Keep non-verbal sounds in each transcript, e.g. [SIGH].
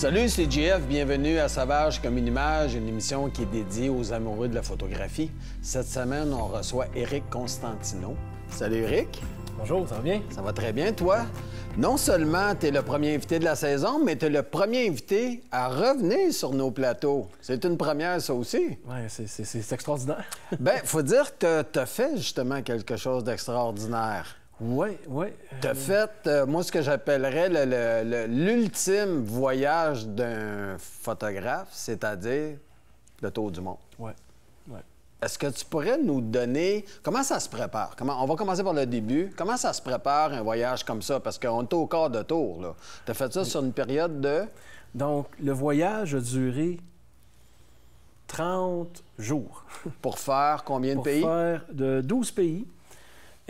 Salut, c'est JF. Bienvenue à Savage comme une image, une émission qui est dédiée aux amoureux de la photographie. Cette semaine, on reçoit Eric Constantino. Salut, Eric. Bonjour, ça va bien? Ça va très bien, toi? Non seulement tu es le premier invité de la saison, mais tu es le premier invité à revenir sur nos plateaux. C'est une première, ça aussi. Oui, c'est extraordinaire. ben, faut dire que tu as fait justement quelque chose d'extraordinaire. Oui, oui. Tu as fait, euh, moi, ce que j'appellerais l'ultime voyage d'un photographe, c'est-à-dire le tour du monde. Oui, oui. Est-ce que tu pourrais nous donner comment ça se prépare? Comment... On va commencer par le début. Comment ça se prépare un voyage comme ça? Parce qu'on est au quart de tour. Tu as fait ça sur une période de? Donc, le voyage a duré 30 jours. Pour faire combien de pays? Pour faire de 12 pays.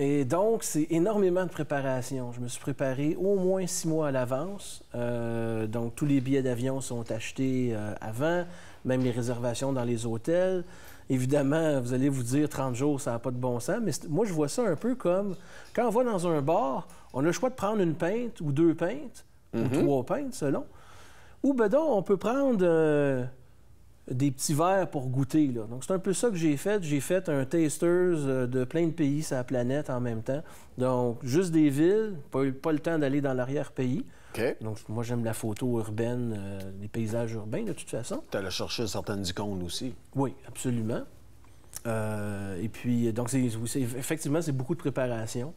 Et donc, c'est énormément de préparation. Je me suis préparé au moins six mois à l'avance. Euh, donc, tous les billets d'avion sont achetés euh, avant, même les réservations dans les hôtels. Évidemment, vous allez vous dire 30 jours, ça n'a pas de bon sens, mais moi, je vois ça un peu comme quand on va dans un bar, on a le choix de prendre une pinte ou deux pintes, ou Mhm. trois pintes selon. Ou ben donc, on peut prendre euh, des petits verres pour goûter. Là. Donc, c'est un peu ça que j'ai fait. J'ai fait un tasters euh, de plein de pays sur la planète en même temps. Donc, juste des villes, pas, pas le temps d'aller dans l'arrière-pays. Donc, moi, j'aime la photo urbaine, euh, les paysages urbains, de toute façon. Tu allais chercher certaines icônes aussi. Oui, absolument. Euh, et puis, donc, c'est, effectivement, c'est beaucoup de préparation.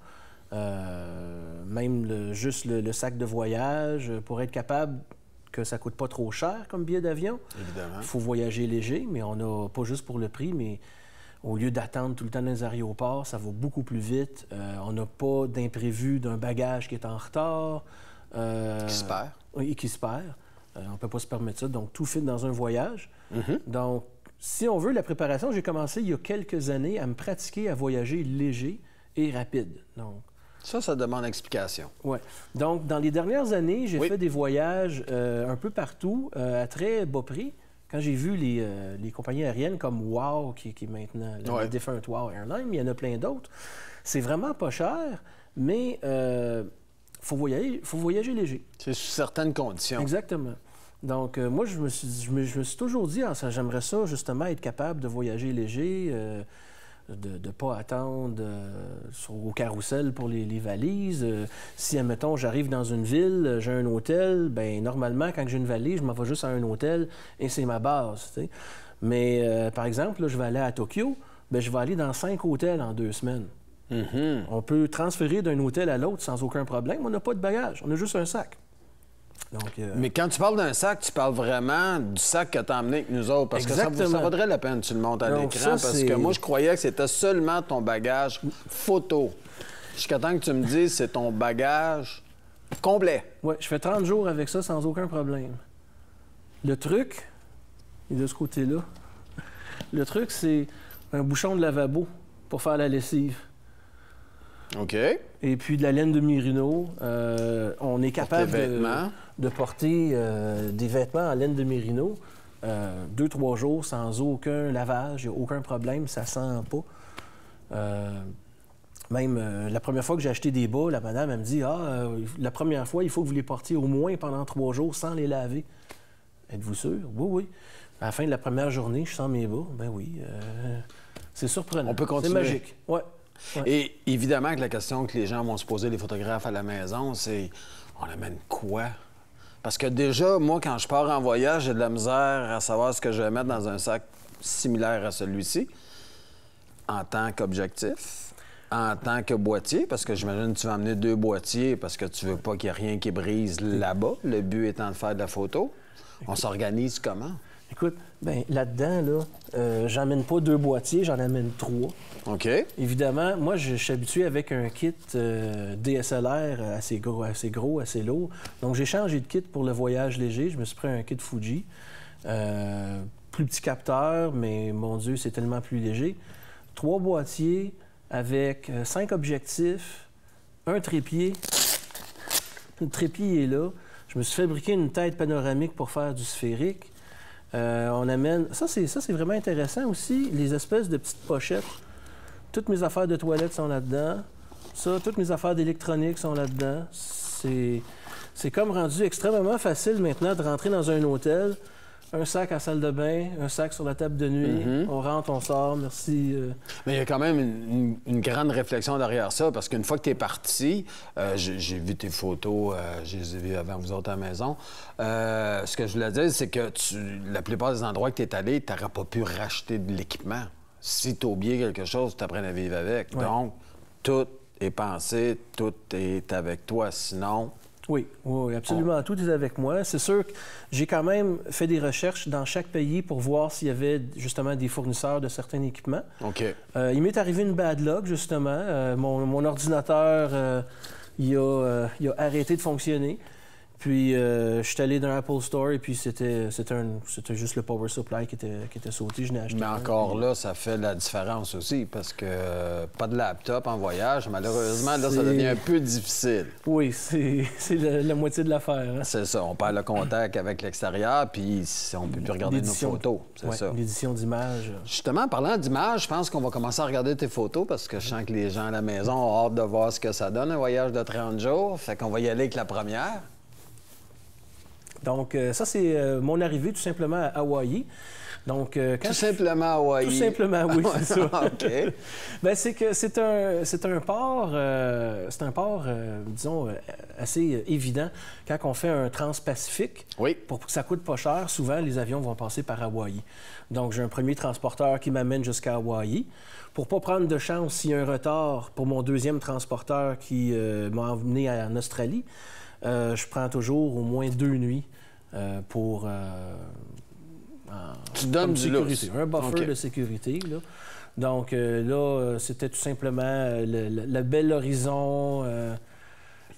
Euh, même le- juste le, le sac de voyage, euh, pour être capable que ça coûte pas trop cher comme billet d'avion. Évidemment. Il faut voyager léger, mais on n'a pas juste pour le prix, mais au lieu d'attendre tout le temps dans les aéroports, ça va beaucoup plus vite. Euh, on n'a pas d'imprévu d'un bagage qui est en retard. euh, Qui se perd. oui, et qui se perd. Euh, on ne peut pas se permettre ça. Donc, tout fit dans un voyage. Donc, si on veut, la préparation, j'ai commencé il y a quelques années à me pratiquer à voyager léger et rapide. Donc, Ça, ça demande explication. Ouais. Donc, dans les dernières années, j'ai Oui. fait des voyages euh, un peu partout euh, à très bas prix. Quand j'ai vu les, euh, les compagnies aériennes comme WOW, qui, qui est maintenant la Ouais. défunte WOW Airlines, mais il y en a plein d'autres, c'est vraiment pas cher, mais il faut, voyager, faut voyager léger. C'est sous certaines conditions. Exactement. Donc, euh, moi, je me, suis, je, me, je me suis toujours dit, ah, j'aimerais ça, justement, être capable de voyager léger, euh, de ne pas attendre euh, sur- au carrousel pour les, les valises. Euh, si, admettons, j'arrive dans une ville, euh, j'ai un hôtel, ben normalement, quand j'ai une valise, je m'en vais juste à un hôtel et c'est ma base. Mais, euh, par exemple, là, je vais aller à Tokyo, ben, je vais aller dans cinq hôtels en deux semaines. Mhm. On peut transférer d'un hôtel à l'autre sans aucun problème. On n'a pas de bagage, on a juste un sac. Donc, euh, Mais quand tu parles d'un sac, tu parles vraiment du sac que tu as emmené avec nous autres. Parce que ça, vaudrait la peine que tu le montes à l'écran. Parce que moi, je croyais que c'était seulement ton bagage photo. Jusqu'à temps que tu me dises c'est ton bagage complet. Oui, je fais 30 jours avec ça sans aucun problème. Le truc, il est de ce côté-là. Le truc, c'est un bouchon de lavabo pour faire la lessive. OK. Et puis de la laine de Mérino. Euh, on est capable tes vêtements. de porter euh, des vêtements en laine de Mérino euh, deux, trois jours sans aucun lavage, il n'y a aucun problème, ça sent pas. Euh, même la première fois que j'ai acheté des bas, la madame, elle me dit Ah, la première fois, il faut que vous les portiez au moins pendant trois jours sans les laver. Êtes-vous sûr? Oui, oui. À la fin de la première journée, je sens mes bas. Ben oui. c'est surprenant. On peut continuer. C'est magique. Ouais. Ouais. Et évidemment que la question que les gens vont se poser, les photographes à la maison, c'est on amène quoi? Parce que déjà, moi, quand je pars en voyage, j'ai de la misère à savoir ce que je vais mettre dans un sac similaire à celui-ci, en tant qu'objectif, en tant que boîtier, parce que j'imagine que tu vas amener deux boîtiers parce que tu veux pas qu'il y ait rien qui brise là-bas, le but étant de faire de la photo. On s'organise comment? Écoute, ben là-dedans, là, euh, j'emmène pas deux boîtiers, j'en amène trois. OK? Évidemment, moi, je, je suis habitué avec un kit euh, DSLR assez gros, assez gros, assez lourd. Donc, j'ai changé de kit pour le voyage léger. Je me suis pris un kit Fuji. Euh, plus petit capteur, mais mon Dieu, c'est tellement plus léger. Trois boîtiers avec euh, cinq objectifs, un trépied. Le trépied est là. Je me suis fabriqué une tête panoramique pour faire du sphérique. Euh, on amène. Ça, c'est ça, c'est vraiment intéressant aussi, les espèces de petites pochettes. Toutes mes affaires de toilette sont là-dedans. Ça, toutes mes affaires d'électronique sont là-dedans. C'est, c'est comme rendu extrêmement facile maintenant de rentrer dans un hôtel, un sac à salle de bain, un sac sur la table de nuit, Mhm. on rentre, on sort, merci. euh. Mais il y a quand même une, une- une grande réflexion derrière ça, parce qu'une fois que tu es parti, euh, j'ai vu tes photos, euh, je les ai vues avant vous autres à la maison. Ce que je voulais dire, c'est que tu- la plupart des endroits que tu es allé, tu n'aurais pas pu racheter de l'équipement. Si tu oublié quelque chose, tu apprends à vivre avec. Ouais. Donc, tout est pensé, tout est avec toi. Sinon, Oui, oui, absolument. Tout est avec moi. C'est sûr que j'ai quand même fait des recherches dans chaque pays pour voir s'il y avait justement des fournisseurs de certains équipements. OK. Euh, il m'est arrivé une bad luck, justement. Euh, mon, mon ordinateur, euh, il, a, il a arrêté de fonctionner. Puis, euh, je suis allé dans l'Apple Store et puis c'était, juste le power supply qui était, qui était sauté. Je n'ai acheté Mais un, encore puis- là, ça fait la différence aussi, parce que euh, pas de laptop en voyage, malheureusement, là, ça devient un peu difficile. Oui, [LAUGHS] c'est, la, la moitié de l'affaire. hein. C'est ça, on perd le contact avec l'extérieur, puis on peut plus regarder nos photos. C'est Ouais, ça. L'édition d'image. Justement, en parlant d'images, je pense qu'on va commencer à regarder tes photos parce que je sens que les gens à la maison ont hâte de voir ce que ça donne, un voyage de 30 jours. Fait qu'on va y aller avec la première. Donc, euh, ça, c'est euh, mon arrivée tout simplement à Hawaï. Donc, euh, quand Tout simplement à Hawaï. Tout simplement, oui, c'est ça. [LAUGHS] OK. Ben, c'est que c'est un, c'est un port, euh, c'est un port, euh, disons, assez évident. Quand on fait un transpacifique, Oui. pour que ça coûte pas cher, souvent, les avions vont passer par Hawaï. Donc, j'ai un premier transporteur qui m'amène jusqu'à Hawaï. Pour pas prendre de chance s'il y a un retard pour mon deuxième transporteur qui m'a emmené en Australie, euh, je prends toujours au moins deux nuits euh, pour... euh, en- Tu donnes du sécurité, un buffer de sécurité. Là. Donc là, c'était tout simplement le, le- le bel horizon,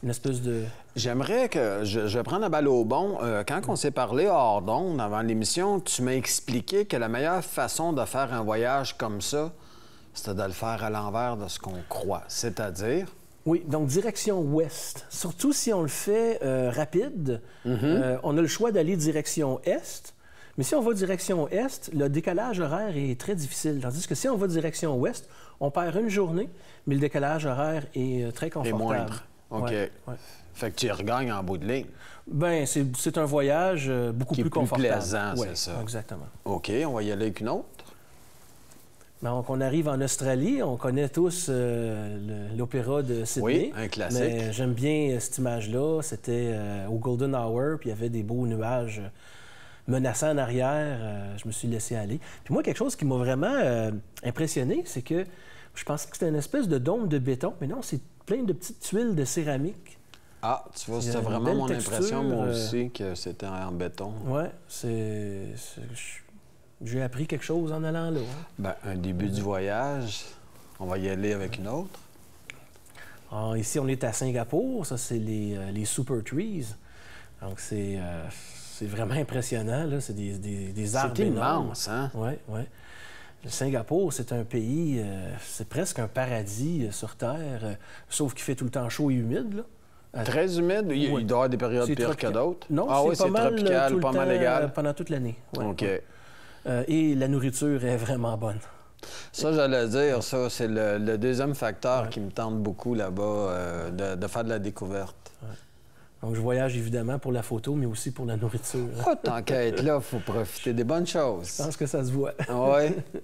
une espèce de... J'aimerais que je, je prendre la balle au bon. Euh, quand on s'est parlé hors d'onde avant l'émission, tu m'as expliqué que la meilleure façon de faire un voyage comme ça, c'était de le faire à l'envers de ce qu'on croit. C'est-à-dire, Oui, donc direction ouest. Surtout si on le fait euh, rapide, euh, on a le choix d'aller direction est. Mais si on va direction est, le décalage horaire est très difficile. Tandis que si on va direction ouest, on perd une journée, mais le décalage horaire est euh, très confortable. moindre. OK. Ouais, ouais. Fait que tu y regagnes en bout de ligne. Ben, c'est un voyage beaucoup Qui est plus plus confortable. plaisant, Ouais, c'est ça. Exactement. OK, on va y aller avec une autre. Donc, on arrive en Australie, on connaît tous euh, l'opéra de Sydney. Oui, un classique. Mais j'aime bien euh, cette image-là. C'était euh, au Golden Hour, puis il y avait des beaux nuages menaçants en arrière. Euh, je me suis laissé aller. Puis moi, quelque chose qui m'a vraiment impressionné, c'est que je pensais que c'était une espèce de dôme de béton, mais non, c'est plein de petites tuiles de céramique. Ah, tu vois, c'était vraiment mon texture, impression, moi aussi, que c'était en béton. Ouais, c'est... c'est- je- J'ai appris quelque chose en allant là. hein. Ben, un début du voyage, on va y aller avec une autre. Ah, ici, on est à Singapour. Ça, c'est les, euh, les Super Trees. Donc, c'est euh, c'est vraiment impressionnant. là. C'est des, des, des arbres C'est énormes. immense, hein? Oui, oui. Le Singapour, c'est un pays, euh, c'est presque un paradis sur Terre, sauf qu'il fait tout le temps chaud et humide. Là. Très humide? Il, Oui. il doit y avoir des périodes pires que d'autres. Non, ah c'est oui, pas c'est mal, tropical, tout le pas mal temps, pendant toute l'année. ouais. OK. Euh, et la nourriture est vraiment bonne. Ça, j'allais dire, ça, c'est le, le deuxième facteur qui me tente beaucoup là-bas, euh, de, de faire de la découverte. Donc, je voyage évidemment pour la photo, mais aussi pour la nourriture. tant qu'à être là, il faut profiter des bonnes Je choses. pense que ça se voit. Oui. [LAUGHS]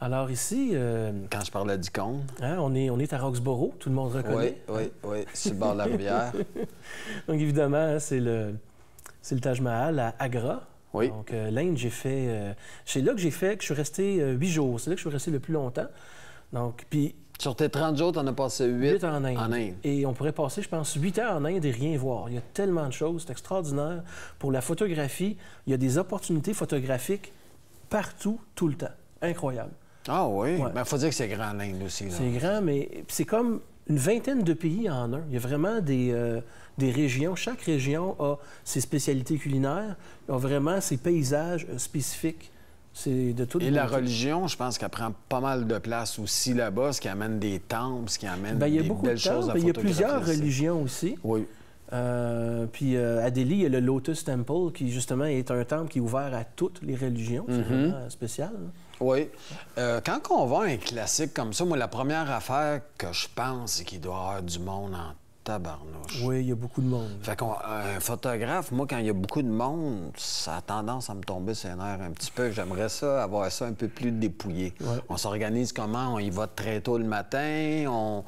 Alors ici, euh, Quand je parlais d'icône. Hein, on, est, on est à Roxborough, tout le monde Oui, reconnaît. oui, oui, sur le bord de la rivière. [LAUGHS] Donc évidemment, hein, c'est le, c'est le Taj Mahal à Agra. Oui. Donc euh, l'Inde, j'ai fait... euh, c'est là que j'ai fait, que je suis resté euh, huit jours. C'est là que je suis resté le plus longtemps. Donc, puis Sur tes 30 jours, tu en as passé 8, huit en Inde. en Inde. Et on pourrait passer, je pense, huit heures en Inde et rien voir. Il y a tellement de choses, c'est extraordinaire. Pour la photographie, il y a des opportunités photographiques partout, tout le temps. Incroyable. Ah oui? Ouais. Il faut dire que c'est grand en Inde aussi. C'est grand, mais c'est comme une vingtaine de pays en un. Il y a vraiment des, euh, des régions. Chaque région a ses spécialités culinaires, a vraiment ses paysages euh, spécifiques. C'est de toute Et la religion, je pense qu'elle prend pas mal de place aussi là-bas, ce qui amène des temples, ce qui amène Ben, il y a des beaucoup de belles choses à Il y a plusieurs religions aussi. Oui. Euh, puis euh, à Delhi, il y a le Lotus Temple, qui justement est un temple qui est ouvert à toutes les religions. C'est Mhm. vraiment spécial. hein. Oui. Euh, quand on à un classique comme ça, moi, la première affaire que je pense, c'est qu'il doit y avoir du monde en tabarnouche. Oui, il y a beaucoup de monde. Fait qu'un photographe, moi, quand il y a beaucoup de monde, ça a tendance à me tomber ses nerfs un petit peu. J'aimerais ça, avoir ça un peu plus dépouillé. Ouais. On s'organise comment? On y va très tôt le matin? On...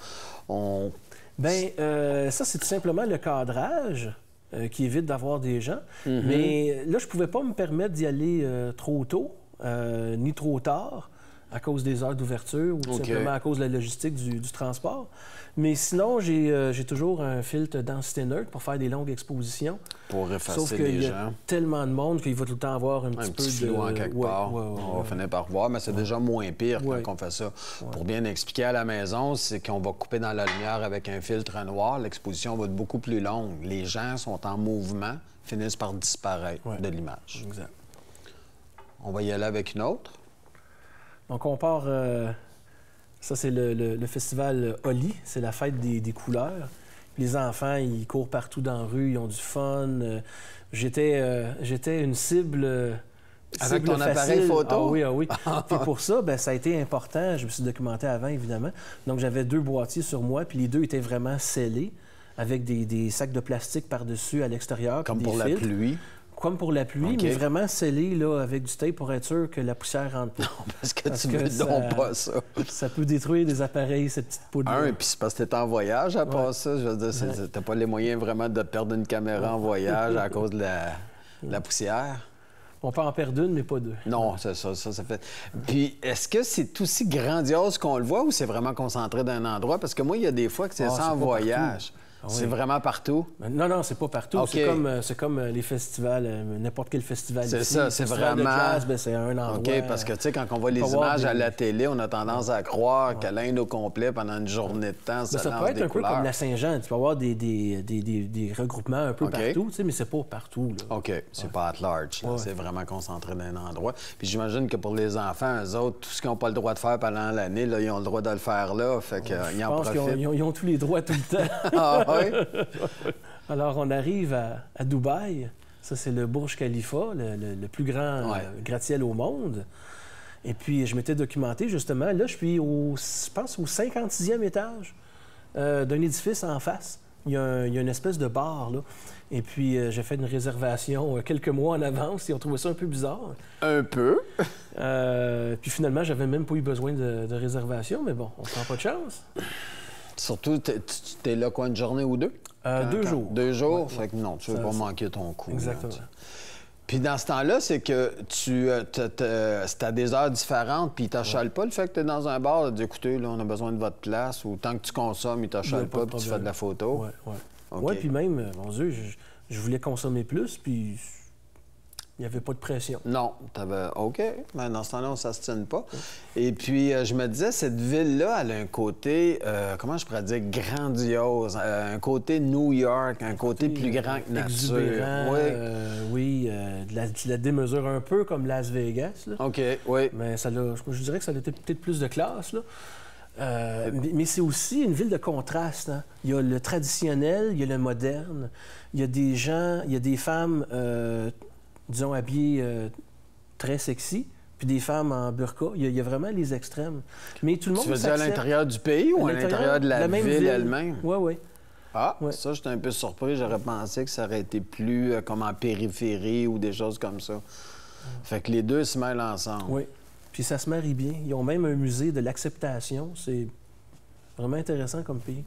on... Bien, euh, ça, c'est tout simplement le cadrage euh, qui évite d'avoir des gens. Mm-hmm. Mais là, je pouvais pas me permettre d'y aller trop tôt, euh, ni trop tard, à cause des heures d'ouverture ou tout simplement à cause de la logistique du, du transport. Mais sinon, j'ai euh, j'ai toujours un filtre densité neutre pour faire des longues expositions. pour effacer Sauf les qu'il y a gens. tellement de monde qu'il va tout le temps avoir un, Un petit, petit peu de... en quelque Ouais, part. ouais, ouais, on va finir par voir, mais c'est déjà moins pire quand on fait ça. Pour bien expliquer à la maison, c'est qu'on va couper dans la lumière avec un filtre noir. L'exposition va être beaucoup plus longue. Les gens sont en mouvement, finissent par disparaître de l'image. Exact. On va y aller avec une autre. Donc, on part. euh, ça, c'est le, le- le festival Oli. C'est la fête des, des couleurs. Les enfants, ils courent partout dans la rue, ils ont du fun. Euh, J'étais euh, j'étais une cible. euh, Avec cible ton appareil photo? Ah oui, [LAUGHS] ah oui. puis pour ça, ben, ça a été important. Je me suis documenté avant, évidemment. Donc, j'avais deux boîtiers sur moi, puis les deux étaient vraiment scellés avec des, des sacs de plastique par-dessus à l'extérieur. Comme des pour la pluie. Comme pour la pluie, mais vraiment scellés là, avec du tape pour être sûr que la poussière rentre pas. [LAUGHS] Parce que Parce tu que veux ça- donc pas ça. Ça peut détruire des appareils, cette petite poudre. Un, puis c'est parce que t'es en voyage à part ça. Je veux dire, Ouais. t'as pas les moyens vraiment de perdre une caméra en voyage à cause de la, de la poussière. On peut en perdre une, mais pas deux. Non, c'est ça, ça, ça fait. Puis, est-ce que c'est aussi grandiose qu'on le voit ou c'est vraiment concentré d'un endroit? Parce que moi, il y a des fois que c'est Ah, ça en pas voyage. Ah C'est vraiment partout? Mais Non, non, c'est pas partout. C'est comme, euh, comme euh, les festivals, euh, n'importe quel festival. C'est ça, c'est vraiment- ben, c'est un endroit. OK, parce que, tu sais, quand on voit les images à la télé, on a tendance à croire que l'Inde au complet, pendant une journée de temps, ça, Ben, ça peut être des un peu comme la Saint-Jean. Tu peux avoir des, des, des, des- des regroupements un peu partout, tu sais, mais c'est pas partout. Là. OK, c'est pas at large. Ouais. C'est vraiment concentré dans un endroit. Puis j'imagine que pour les enfants, eux autres, tout ce qu'ils n'ont pas le droit de faire pendant l'année, ils ont le droit de le faire là. Fait qu'ils Je en pense qu'ils ont, profitent. ils ont- ils ont tous les droits tout le temps. [LAUGHS] Ah oui? [LAUGHS] Alors, on arrive à, à Dubaï. Ça, c'est le Burj Khalifa, le, le- le plus grand Ouais. euh, gratte-ciel au monde. Et puis, je m'étais documenté, justement. Là, je suis, au, je pense, au 56e étage euh, d'un édifice en face. Il y, a un- il y a une espèce de bar, là. Et puis, euh, j'ai fait une réservation euh, quelques mois en avance. Ils ont trouvé ça un peu bizarre. Un peu. Euh, puis, finalement, j'avais même pas eu besoin de, de réservation. Mais bon, on prend pas de chance. Surtout, t'es- tu t'es là quoi, une journée ou deux? Euh, Quand- deux quand- jours. Deux jours? Ouais, fait que non, tu veux Ça- pas manquer ton coup. Exactement. Puis dans ce temps-là, c'est que tu euh, à des heures différentes, puis ils t'achalent pas le fait que tu es dans un bar, de écoutez, là, on a besoin de votre place, ou tant que tu consommes, ils Il y t'achalent a pas pas, puis tu fais de la photo. Ouais, ouais. OK. Ouais, puis même, euh, mon Dieu, je, je voulais consommer plus, puis il n'y avait pas de pression. Non, t'avais OK, mais dans ce temps-là, on s'astine pas. Et puis, euh, je me disais, cette ville-là, elle a un côté, euh, comment je pourrais dire, grandiose, euh, un côté New York, un côté plus grand que nature. Exubérant, Oui. oui, de, la, de la démesure un peu comme Las Vegas, là. OK, oui. mais ça je, je dirais que ça a été peut-être plus de classe. Là. Euh, mais mais c'est aussi une ville de contraste. hein. Il y a le traditionnel, il y a le moderne. Il y a des gens, il y a des femmes, euh, disons, habillées euh, très sexy, puis des femmes en burqa. Il y, a, il y a vraiment les extrêmes. Mais tout le monde Tu veux dire à l'intérieur du pays ou à l'intérieur de la, même ville, elle-même? Oui, oui. Ah, Ouais. ça, j'étais un peu surpris. J'aurais pensé que ça aurait été plus euh, comme en périphérie ou des choses comme ça. Fait que les deux se mêlent ensemble. Oui. Puis ça se marie bien. Ils ont même un musée de l'acceptation. C'est vraiment intéressant comme pays.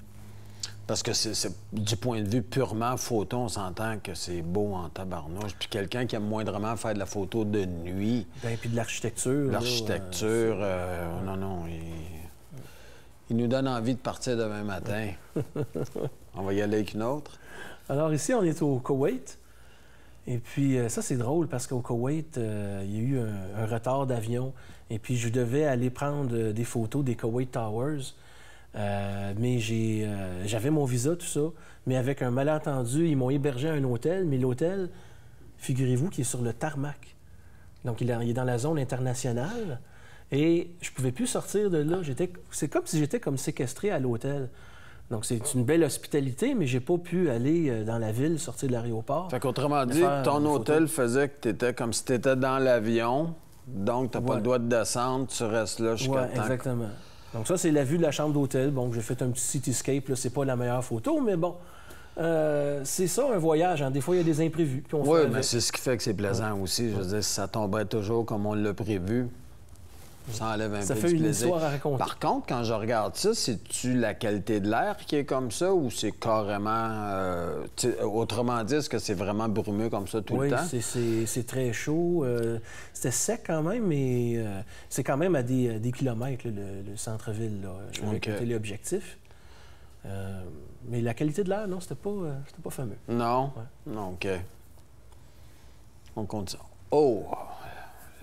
Parce que c'est du point de vue purement photo, on s'entend que c'est beau en tabarnouche. Puis quelqu'un qui aime moindrement faire de la photo de nuit, Ben, puis de l'architecture. l'architecture, euh, euh, non, non, il, il nous donne envie de partir demain matin. [LAUGHS] on va y aller avec une autre. Alors ici, on est au Koweït. Et puis euh, ça, c'est drôle parce qu'au Koweït, euh, il y a eu un, un retard d'avion. Et puis je devais aller prendre des photos des Koweït Towers. Euh, mais j'ai, euh, j'avais mon visa, tout ça. Mais avec un malentendu, ils m'ont hébergé à un hôtel. Mais l'hôtel, figurez-vous, qui est sur le tarmac. Donc il est, dans la zone internationale. Et je pouvais plus sortir de là. J'étais, c'est comme si j'étais comme séquestré à l'hôtel. Donc c'est une belle hospitalité, mais j'ai pas pu aller euh, dans la ville, sortir de l'aéroport. Fait qu'autrement dit, ton hôtel faisait que tu étais comme si tu étais dans l'avion. Donc, tu n'as pas le droit de descendre, tu restes là jusqu'à Ouais, temps. exactement. Donc ça, c'est la vue de la chambre d'hôtel. Bon, j'ai fait un petit cityscape. Là, c'est pas la meilleure photo, mais bon. euh, c'est ça, un voyage. hein. Des fois, il y a des imprévus. Oui, mais c'est ce qui fait que c'est plaisant aussi. Je veux dire, si ça tomberait toujours comme on l'a prévu, ça enlève un Ça peu fait du une plaisir. histoire à raconter. Par contre, quand je regarde ça, c'est-tu la qualité de l'air qui est comme ça ou c'est carrément... euh, autrement dit, est-ce que c'est vraiment brumeux comme ça tout oui, le temps? c'est- c'est très chaud. Euh, C'était sec quand même, mais euh, c'est quand même à des, des kilomètres, là, le, le centre-ville, là, avec OK. un téléobjectif. Euh, mais la qualité de l'air, non, c'était pas, euh, c'était pas fameux. Non? Non, OK. On continue. Oh!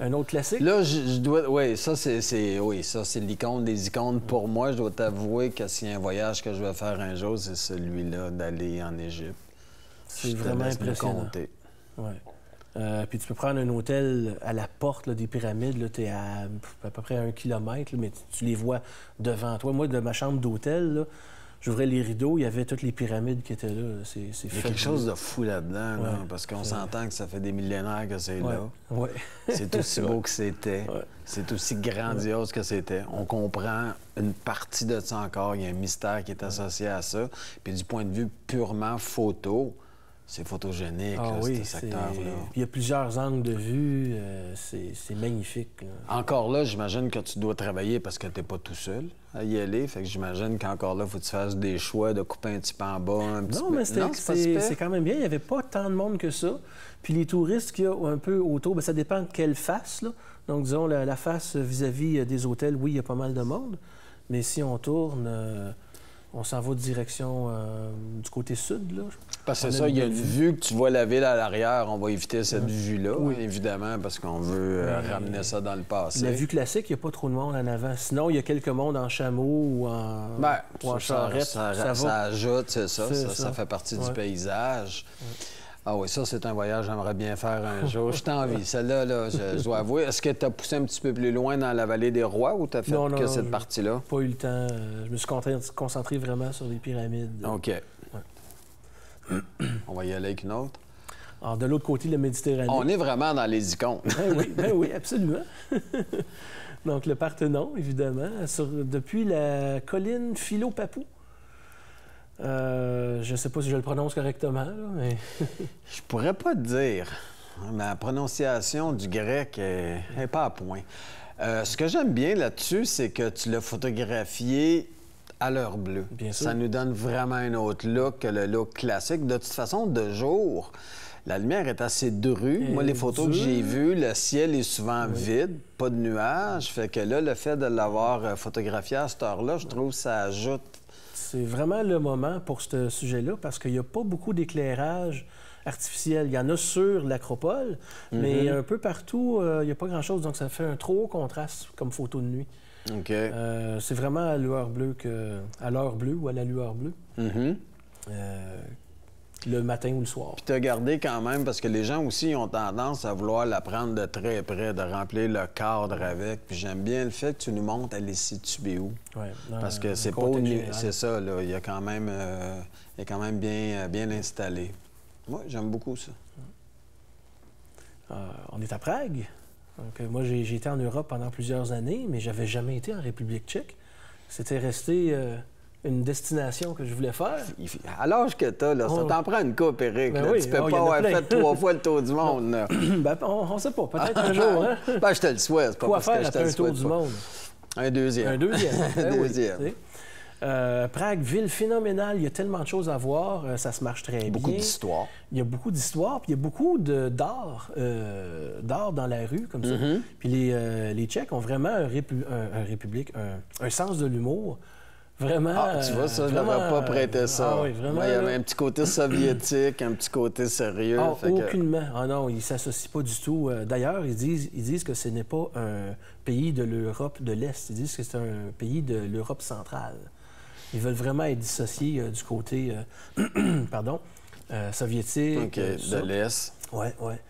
Un autre classique? Là, je, je dois... Oui, ça, c'est... Oui, ça, c'est l'icône des icônes. Pour moi, je dois t'avouer que s'il y a un voyage que je vais faire un jour, c'est celui-là, d'aller en Égypte. C'est vraiment impressionnant. compter. Ouais. Euh, puis tu peux prendre un hôtel à la porte là, des pyramides, tu es à, à peu près un kilomètre, là, mais tu, tu les vois devant toi. Moi, de ma chambre d'hôtel, j'ouvrais les rideaux, il y avait toutes les pyramides qui étaient là. C'est c'est Il y a quelque chose de fou là-dedans, là, Ouais. parce qu'on C'est- s'entend que ça fait des millénaires que c'est Ouais. là. Ouais. [LAUGHS] C'est aussi beau que c'était. C'est aussi grandiose que c'était. On comprend une partie de ça encore. Il y a un mystère qui est associé à ça. Puis du point de vue purement photo, c'est photogénique, Ah là, oui, ce c'est- secteur-là. Puis il y a plusieurs angles de vue, euh, c'est magnifique. là. Encore là, j'imagine que tu dois travailler parce que tu n'es pas tout seul à y aller. Fait que j'imagine qu'encore là, il faut que tu fasses des choix de couper un petit peu en bas, un petit Non, peu. mais c'est quand même bien. Il n'y avait pas tant de monde que ça. Puis les touristes qu'il y a un peu autour, bien, ça dépend de quelle face. Là. Donc, disons, la, la face vis-à-vis euh, des hôtels, oui, il y a pas mal de monde. Mais si on tourne, euh, on s'en va direction euh, du côté sud. Là. Parce que ça, il y a une vue. que tu vois la ville à l'arrière, on va éviter cette vue-là, Oui. évidemment, parce qu'on veut euh, ramener ça dans le passé. La vue classique, il n'y a pas trop de monde en avant. Sinon, il y a quelques mondes en chameau ou en, Ben, ou en ça, charrette. ça, ça ajoute, c'est ça, ça, fait partie du Ouais. Ah oui, ça, c'est un voyage que j'aimerais bien faire un jour. Je t'envie. Celle-là, là, je, je dois avouer. Est-ce que tu as poussé un petit peu plus loin dans la vallée des rois ou tu as fait Non, non, que non, cette partie-là? Pas eu le temps. euh, Je me suis concentré- vraiment sur les pyramides. OK. On va y aller avec une autre. Alors, de l'autre côté, la Méditerranée. On est vraiment dans les icônes. Ben oui, ben oui, absolument. [LAUGHS] Donc, le Parthénon, évidemment, sur- depuis la colline Philo-Papou. Euh, je ne sais pas si je le prononce correctement, là, mais [LAUGHS] Je pourrais pas te dire. Ma prononciation du grec est, est pas à point. Euh, ce que j'aime bien là-dessus, c'est que tu l'as photographié à l'heure bleue. Bien sûr. Ça nous donne vraiment un autre look que le look classique. De toute façon, de jour, la lumière est assez drue. Et Moi, les photos que j'ai vues, le ciel est souvent vide, pas de nuages. Fait que là, le fait de l'avoir euh, photographié à cette heure-là, je trouve que ça ajoute c'est vraiment le moment pour ce sujet-là parce qu'il n'y a pas beaucoup d'éclairage artificiel. Il y en a sur l'acropole, mais un peu partout, euh, il n'y a pas grand-chose. Donc, ça fait un trop haut contraste comme photo de nuit. OK. Euh, c'est vraiment à lueur bleue que... à l'heure bleue ou à la lueur bleue, Mhm. euh, le matin ou le soir. Puis t'as gardé quand même, parce que les gens aussi ont tendance à vouloir la prendre de très près, de remplir le cadre avec. Puis j'aime bien le fait que tu nous montres elle est située où. Ouais, Parce que le c'est pas. C'est ça, là. Il y a quand même, euh, il est quand même bien, euh, bien installé. Moi, j'aime beaucoup ça. Euh, on est à Prague. Donc, euh, moi, j'ai été en Europe pendant plusieurs années, mais j'avais jamais été en République tchèque. C'était resté euh, une destination que je voulais faire. À l'âge que t'as, là, ça t'en prend une coupe, Eric. Ben oui, Tu peux oh, pas avoir fait trois fois le tour du monde, là. [CLEARS THROAT] ben, on ne sait pas, peut-être un jour. Hein? [LAUGHS] Ben, je te le souhaite. pas Quoi parce que faire je après le un tour souhaite du pas. monde? Un deuxième. Un deuxième. Un [LAUGHS] Ben oui, deuxième. Euh, Prague, ville phénoménale, il y a tellement de choses à voir, euh, ça se marche très Beaucoup bien. d'histoires. Il y a beaucoup d'histoires, puis il y a beaucoup d'art, euh, d'art dans la rue, comme ça. Mm-hmm. Puis les, les Tchèques ont vraiment un, répu- un- un république, un, un sens de l'humour. Vraiment. Ah, tu vois, ça, je n'aurais pas prêté ça. Ah oui, vraiment. Il y avait un petit côté soviétique, un petit côté sérieux. Ah, fait que- aucunement. Ah non, ils ne s'associent pas du tout. Euh, D'ailleurs, ils disent, ils disent que ce n'est pas un pays de l'Europe de l'Est. Ils disent que c'est un pays de l'Europe centrale. Ils veulent vraiment être dissociés euh, du côté euh, [CLEARS THROAT] pardon, euh, soviétique. OK, de l'Est. Ouais, ouais.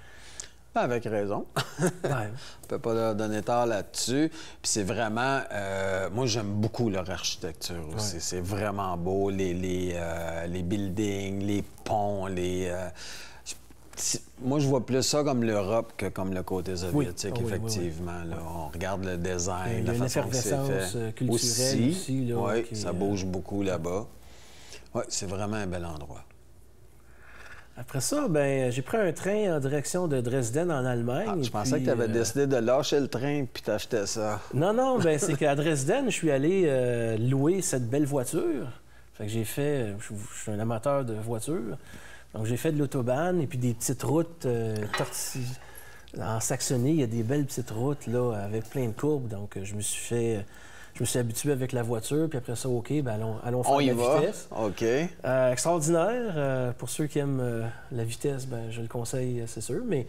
Avec raison. Ouais. [LAUGHS] On peut pas leur donner tort là-dessus. Puis c'est vraiment... euh, moi, j'aime beaucoup leur architecture aussi. C'est vraiment beau. Les, les, euh, les buildings, les ponts, les... euh, Moi, je vois plus ça comme l'Europe que comme le côté soviétique, Ah oui, oui, effectivement. là. On regarde le design, la façon que c'est effervescence, fait. culturelle aussi, là, oui, qui, ça bouge beaucoup là-bas. Oui, c'est vraiment un bel endroit. Après ça, ben, j'ai pris un train en direction de Dresden, en Allemagne. Ah, je pensais puis, que tu avais euh, décidé de lâcher le train puis t'achetais ça. Non, non, ben, c'est qu'à Dresden, je suis allé euh, louer cette belle voiture. Fait que j'ai fait... Je, je suis un amateur de voitures. Donc, j'ai fait de l'autobahn et puis des petites routes euh, En Saxonie, il y a des belles petites routes, là, avec plein de courbes. Donc, euh, je me suis fait... Je me suis habitué avec la voiture, puis après ça, OK, ben allons, allons faire On y la va. vitesse. OK. Euh, extraordinaire. Euh, pour ceux qui aiment euh, la vitesse, ben, je le conseille, c'est sûr. Mais il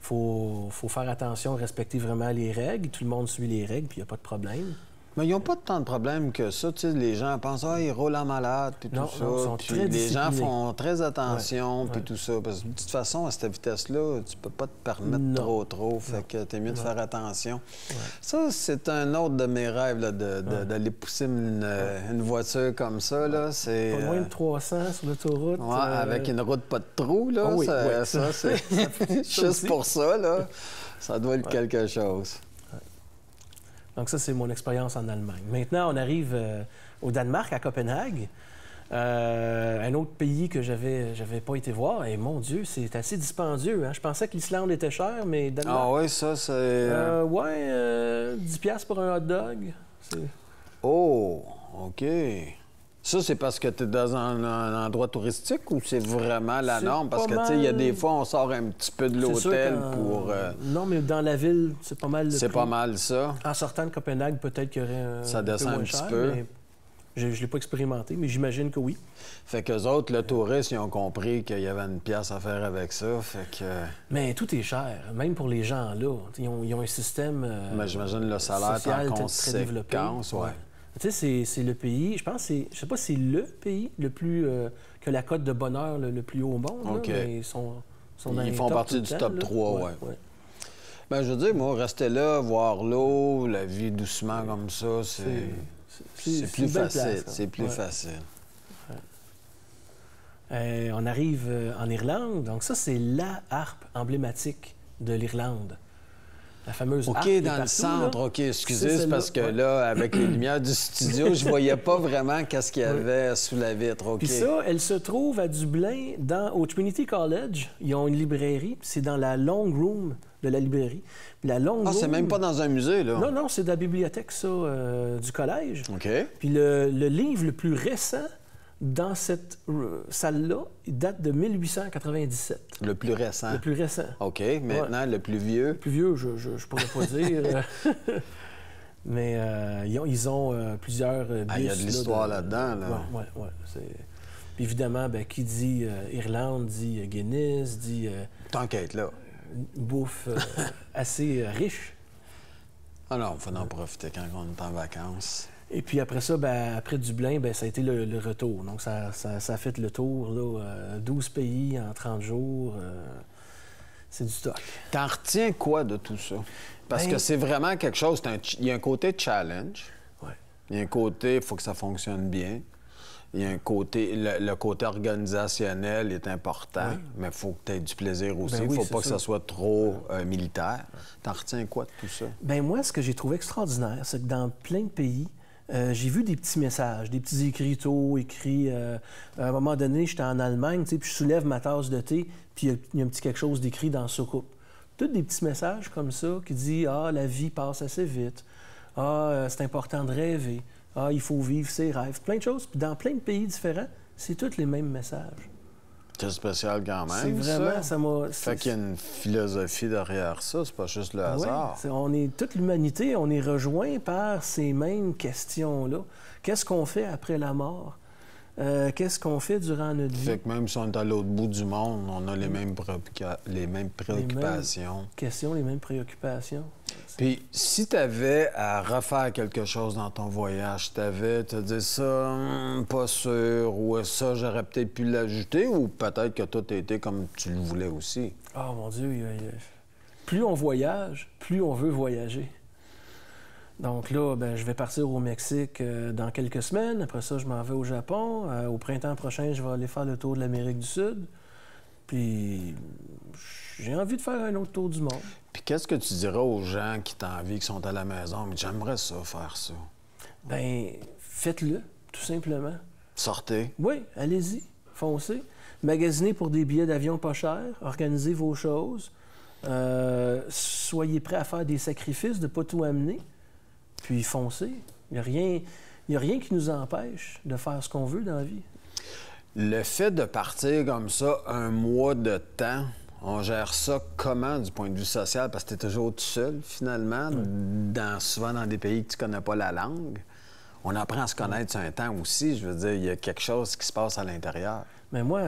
faut, faut faire attention, respecter vraiment les règles. Tout le monde suit les règles, puis il n'y a pas de problème. Mais ils n'ont pas tant de problèmes que ça. Tu sais, les gens pensent, ah, ils roulent en malade, puis Non, tout ça. non, ils sont Puis très les gens font très attention, puis ouais. tout ça. Parce que de toute façon, à cette vitesse-là, tu peux pas te permettre Non. trop, trop. Fait que t'es mieux de faire attention. Ça, c'est un autre de mes rêves, d'aller pousser une, une voiture comme ça. Là. C'est, Pas moins euh, de 300 sur l'autoroute. ouais, euh, avec une route pas de trou, là. Ah oui, ça, oui. ça, c'est [LAUGHS] [LAUGHS] juste aussi. pour ça, là. Ça doit être quelque chose. Donc ça, c'est mon expérience en Allemagne. Maintenant, on arrive euh, au Danemark, à Copenhague. Euh, un autre pays que j'avais j'avais pas été voir. Et mon Dieu, c'est assez dispendieux. hein. Je pensais que l'Islande était cher, mais Danemark... Ah oui, ça, c'est... euh, Euh, ouais, euh, 10 piastres pour un hot dog. Oh, OK. Ça, c'est parce que tu es dans un, un endroit touristique ou c'est vraiment la norme? Parce que, tu sais, il y a des fois, on sort un petit peu de l'hôtel pour... euh, Non, mais dans la ville, c'est pas mal le c'est pas mal ça. En sortant de Copenhague, peut-être qu'il y aurait un, Ça descend un petit cher, peu. mais Je ne l'ai pas expérimenté, mais j'imagine que oui. Fait qu'eux autres, le touriste, ils ont compris qu'il y avait une pièce à faire avec ça. Fait que... Mais tout est cher, même pour les gens là. Ils ont, ils ont un système. euh, Mais j'imagine le salaire est social en très- très développé. conséquence, ouais. Tu sais, c'est- c'est le pays, je pense, je sais pas, si c'est le pays le plus euh, que la cote de bonheur le, le plus haut au monde. là, mais ils sont, sont dans Ils les font partie du temps, top là. 3, ouais. Ben, je veux dire, moi, rester là, voir l'eau, la vie doucement comme ça, c'est... Plus facile. C'est plus Ouais. facile. Euh, on arrive euh, en Irlande, donc ça, c'est la harpe emblématique de l'Irlande. La fameuse. OK, dans le centre. là. OK, excusez, c'est parce que ouais. là, avec les lumières du studio, je voyais pas vraiment qu'est-ce qu'il y avait sous la vitre. OK. Puis ça, elle se trouve à Dublin, dans, au Trinity College. Ils ont une librairie, c'est dans la long room de la librairie. La long Ah, c'est même pas dans un musée, là. Non, non, c'est de la bibliothèque, ça, euh, du collège. OK. Puis le, le livre le plus récent dans cette salle-là, il date de 1897. Le plus récent. Le plus récent. OK. Maintenant, le plus vieux. Le plus vieux, je ne pourrais pas dire. [LAUGHS] Mais euh, ils ont, ils ont, euh, plusieurs euh, Ah, il y a de l'histoire là, là-dedans, là. Oui, oui, Puis évidemment, ben, qui dit euh, Irlande dit Guinness, dit T'enquêtes, là. une bouffe [LAUGHS] assez riche. Ah non, il faut en profiter quand on est en vacances. Et puis après ça, ben, après Dublin, ben, ça a été le, le retour. Donc ça, ça, ça a fait le tour, là, euh, 12 pays en 30 jours. euh, c'est du stock. T'en retiens quoi de tout ça? Parce Ben- que c'est vraiment quelque chose. un Il y a un côté challenge. Ouais. Il y a un côté, il faut que ça fonctionne bien. Il y a un côté, le, le côté organisationnel est important, mais il faut que tu aies du plaisir aussi. Il Ben oui, faut pas que ça. soit trop euh, militaire. T'en retiens quoi de tout ça? Ben moi, ce que j'ai trouvé extraordinaire, c'est que dans plein de pays, euh, j'ai vu des petits messages, des petits écriteaux écrits. euh, à un moment donné, j'étais en Allemagne, puis je soulève ma tasse de thé, puis il y a- un petit quelque chose d'écrit dans la soucoupe. Tous des petits messages comme ça qui disent Ah, la vie passe assez vite. Ah, euh, c'est important de rêver. Ah, il faut vivre ses rêves. Plein de choses. Puis dans plein de pays différents, c'est tous les mêmes messages. C'est spécial quand C'est même. vraiment, ça. ça m'a. Fait c'est- qu'il y a une philosophie derrière ça, c'est pas juste le Ouais, hasard. c'est- on est toute l'humanité, on est rejoint par ces mêmes questions-là. Qu'est-ce qu'on fait après la mort? Euh, Qu'est-ce qu'on fait durant notre vie? Fait que même si on est à l'autre bout du monde, on a les mêmes, les mêmes préoccupations. Questions, les mêmes préoccupations. Puis, si tu avais à refaire quelque chose dans ton voyage, tu avais te dire ça, hum, pas sûr, ou ça, j'aurais peut-être pu l'ajouter, ou peut-être que tout a été comme tu le voulais aussi? Oh mon Dieu, il y a- plus on voyage, plus on veut voyager. Donc là, ben, je vais partir au Mexique euh, dans quelques semaines. Après ça, je m'en vais au Japon. Euh, au printemps prochain, je vais aller faire le tour de l'Amérique du Sud. Puis j'ai envie de faire un autre tour du monde. Puis qu'est-ce que tu dirais aux gens qui t'envient, qui sont à la maison, mais j'aimerais ça, faire ça? Ben, faites-le, tout simplement. Sortez. Oui, allez-y, foncez. Magasinez pour des billets d'avion pas chers, organisez vos choses. Euh, soyez prêts à faire des sacrifices, de ne pas tout amener, puis foncez. Il n'y a, rien, a rien qui nous empêche de faire ce qu'on veut dans la vie. Le fait de partir comme ça un mois de temps, on gère ça comment du point de vue social? Parce que tu es toujours tout seul, finalement, dans, souvent dans des pays que tu connais pas la langue. On apprend à se connaître sur un temps aussi. Je veux dire, il y a quelque chose qui se passe à l'intérieur. Mais moi,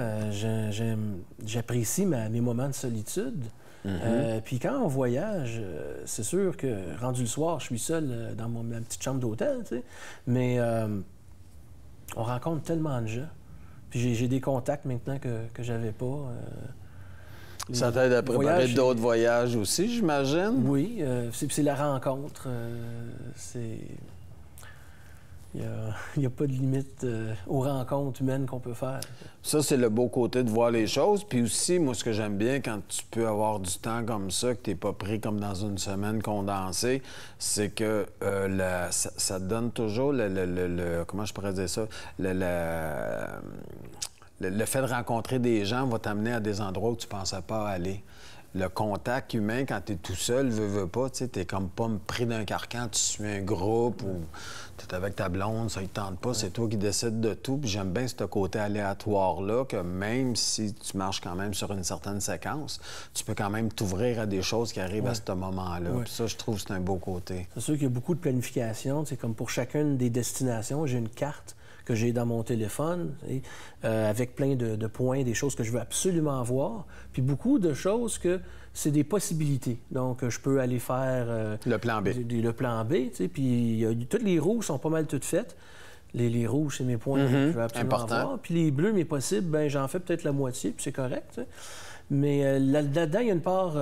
j'apprécie mes moments de solitude. Euh, puis quand on voyage, euh, c'est sûr que rendu le soir, je suis seul euh, dans ma petite chambre d'hôtel, tu sais. Mais on rencontre tellement de gens. Puis j'ai des contacts maintenant que, que j'avais pas. Ça t'aide à préparer d'autres voyages aussi, j'imagine? Oui, c'est la rencontre. c'est il n'y [LAUGHS] a, pas de limite euh, aux rencontres humaines qu'on peut faire. Ça, c'est le beau côté de voir les choses. Puis aussi, moi, ce que j'aime bien quand tu peux avoir du temps comme ça, que tu n'es pas pris comme dans une semaine condensée, c'est que euh, ça, donne toujours le, Comment je pourrais dire ça? Le, le fait de rencontrer des gens va t'amener à des endroits où tu ne pensais pas aller le contact humain quand tu es tout seul, veux, veux pas, tu sais, comme pas pris d'un carcan, tu suis un groupe ou tu es avec ta blonde, ça ne tente pas, c'est toi qui décides de tout. Puis j'aime bien ce côté aléatoire-là, que même si tu marches quand même sur une certaine séquence, tu peux quand même t'ouvrir à des choses qui arrivent à ce moment-là. ça, je trouve c'est un beau côté. C'est sûr qu'il y a beaucoup de planification. C'est comme pour chacune des destinations, j'ai une carte que j'ai dans mon téléphone, euh, avec plein de, points, des choses que je veux absolument voir, puis beaucoup de choses que c'est des possibilités. Donc, je peux aller faire... Euh, le plan B. le plan B, tu sais, puis toutes les rouges sont pas mal toutes faites. Les, rouges, c'est mes points que je veux absolument Important. voir. Puis les bleus, mes possibles, ben j'en fais peut-être la moitié, puis c'est correct. Mais euh, là-dedans, il y a une part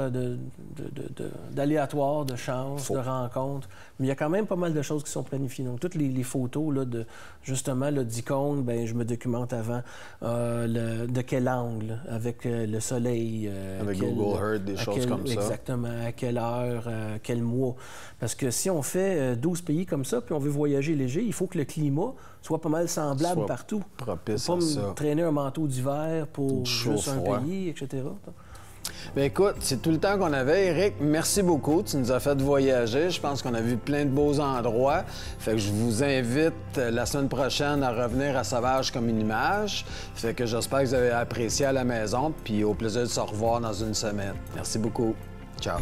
d'aléatoire, de, chance, de rencontre. Mais il y a quand même pas mal de choses qui sont planifiées. Donc, toutes les, photos, là, de, justement, d'icônes, ben, je me documente avant euh, de quel angle, avec le soleil. avec Google Earth, des choses comme ça. Exactement. À quelle heure, quel mois. Parce que si on fait 12 pays comme ça, puis on veut voyager léger, il faut que le climat soit pas mal semblable partout. Propice pas ça. traîner un manteau d'hiver pour juste un pays, etc. Bien, écoute, c'est tout le temps qu'on avait. Eric, merci beaucoup. Tu nous as fait voyager. Je pense qu'on a vu plein de beaux endroits. Fait que je vous invite euh, la semaine prochaine à revenir à Sauvage comme une image. Fait que j'espère que vous avez apprécié à la maison. Puis au plaisir de se revoir dans une semaine. Merci beaucoup. Ciao.